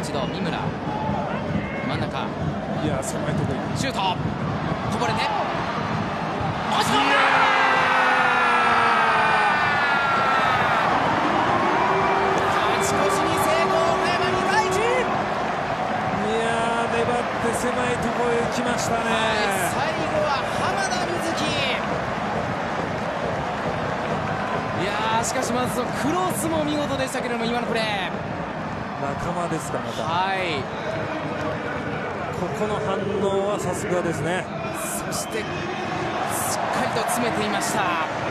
一度三村。真ん中。いや狭いところシュート。こぼれて。押し込んだ勝ち越しに成功岡山2対1いやー粘って狭いところへ来ましたね、最後は浜田瑞希。いやーしかしまずクロスも見事でしたけれども今のプレー仲間ですかまた。はい。ここの反応はさすがですね。そしてしっかりと詰めていました